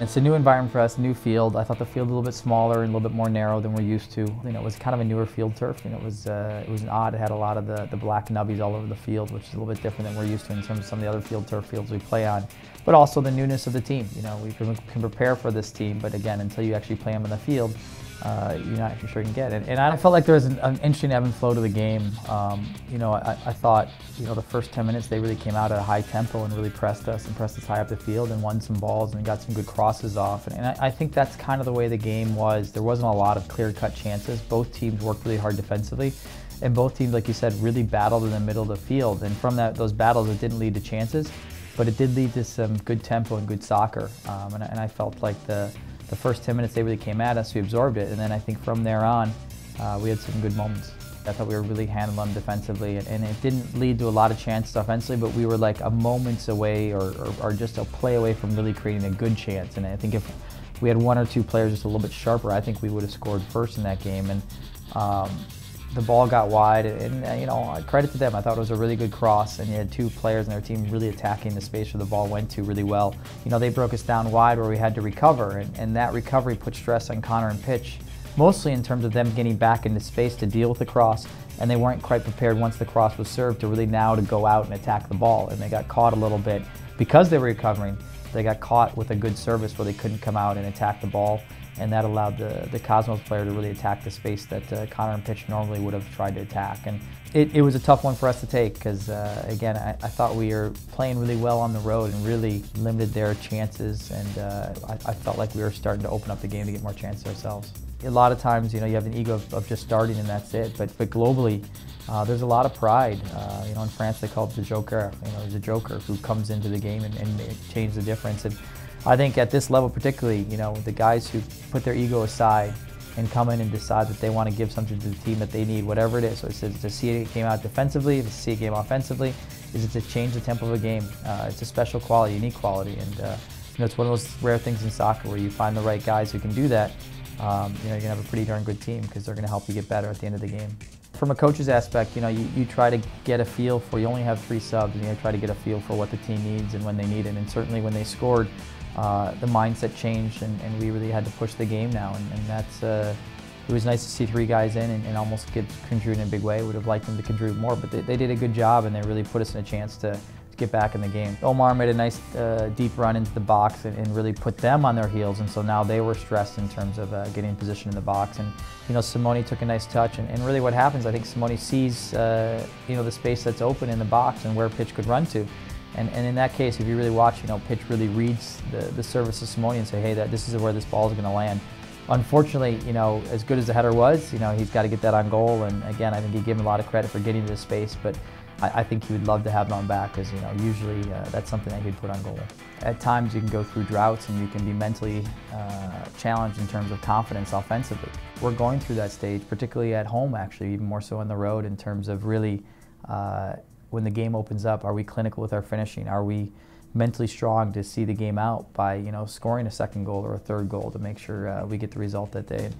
It's a new environment for us, new field. I thought the field a little bit smaller and a little bit more narrow than we're used to. You know, it was kind of a newer field turf. Know, it was uh, it was an odd. It had a lot of the, the black nubbies all over the field, which is a little bit different than we're used to in terms of some of the other field turf fields we play on. But also the newness of the team. You know, we can prepare for this team, but again, until you actually play them in the field, uh, you're not actually sure you can get. And, and I felt like there was an, an, interesting ebb and flow to the game. Um, you know, I, I, thought, you know, the first 10 minutes they really came out at a high tempo and really pressed us and pressed us high up the field and won some balls and got some good crosses off. And, and I, I, think that's kind of the way the game was. There wasn't a lot of clear-cut chances. Both teams worked really hard defensively. And both teams, like you said, really battled in the middle of the field. And from that, those battles, it didn't lead to chances, but it did lead to some good tempo and good soccer. Um, and, and I felt like the the first 10 minutes they really came at us, we absorbed it, and then I think from there on, uh, we had some good moments. I thought we were really handling them defensively, and, and, it didn't lead to a lot of chances offensively, but we were like a moments away or, or, or, just a play away from really creating a good chance. And I think if we had one or two players just a little bit sharper, I think we would have scored first in that game. And um, the ball got wide, and, you know, credit to them. I thought it was a really good cross, and you had two players in their team really attacking the space where the ball went to really well. You know, they broke us down wide where we had to recover, and, and that recovery put stress on Connor and Pitch, mostly in terms of them getting back into space to deal with the cross, and they weren't quite prepared once the cross was served to really now to go out and attack the ball, and they got caught a little bit because they were recovering. They got caught with a good service where they couldn't come out and attack the ball and that allowed the, the Cosmos player to really attack the space that uh, Connor and Pitch normally would have tried to attack. And it, it was a tough one for us to take because, uh, again, I, I, thought we were playing really well on the road and really limited their chances, and uh, I, I, felt like we were starting to open up the game to get more chances ourselves. A lot of times, you know, you have an ego of, of just starting and that's it, but, but globally, uh, there's a lot of pride. Uh, you know, in France they call it the joker. You know, a joker who comes into the game and, and changes the difference. And I think at this level particularly, you know, the guys who put their ego aside and come in and decide that they want to give something to the team that they need, whatever it is. So it's to see a game out defensively, to see a game offensively, is it to change the tempo of a game. Uh, it's a special quality, unique quality, and uh, you know, it's one of those rare things in soccer where you find the right guys who can do that. Um, you know, you're gonna have a pretty darn good team because they're gonna help you get better at the end of the game. From a coach's aspect, you know, you, you try to get a feel for, you only have three subs, and you try to get a feel for what the team needs and when they need it. And certainly when they scored, uh, the mindset changed and, and, we really had to push the game now. And, and that's, uh, it was nice to see three guys in and, and, almost get contribute in a big way. Would have liked them to contribute more, but they, they, did a good job and they really put us in a chance to, to get back in the game. Omar made a nice uh, deep run into the box and, and, really put them on their heels, and so now they were stressed in terms of uh, getting in position in the box. And you know, Simone took a nice touch, and, and really what happens, I think Simone sees uh, you know the space that's open in the box and where Pitch could run to. And, and in that case, if you really watch, you know, Pitch really reads the, the service of Simone and say, hey, that this is where this ball is going to land. Unfortunately, you know, as good as the header was, you know, he's got to get that on goal. And again, I think he gave him a lot of credit for getting to the space, but I, I think he would love to have him on back because, you know, usually uh, that's something that he'd put on goal. At times you can go through droughts and you can be mentally uh, challenged in terms of confidence offensively. We're going through that stage, particularly at home, actually, even more so on the road in terms of really uh, when the game opens up, are we clinical with our finishing? Are we mentally strong to see the game out by you know scoring a second goal or a third goal to make sure uh, we get the result that day?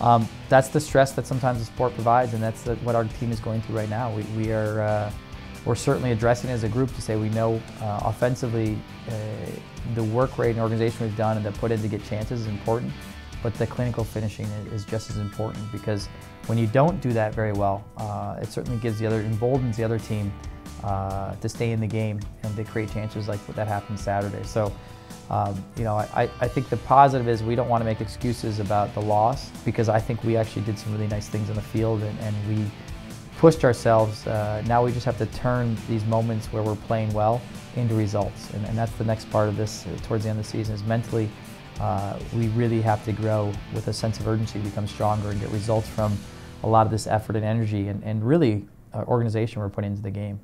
Um, that's the stress that sometimes the sport provides, and that's the, what our team is going through right now. We, we are uh, we're certainly addressing as a group to say we know uh, offensively uh, the work rate and organization we've done and the put in to get chances is important, but the clinical finishing is just as important because when you don't do that very well, uh, it certainly gives the other emboldens the other team uh, to stay in the game and to create chances like what that happened Saturday. So, um, you know, I, I think the positive is we don't want to make excuses about the loss because I think we actually did some really nice things in the field and, and we pushed ourselves. Uh, now we just have to turn these moments where we're playing well into results. And, and that's the next part of this uh, towards the end of the season is mentally uh, we really have to grow with a sense of urgency, become stronger and get results from a lot of this effort and energy and, and really uh, organization we're putting into the game.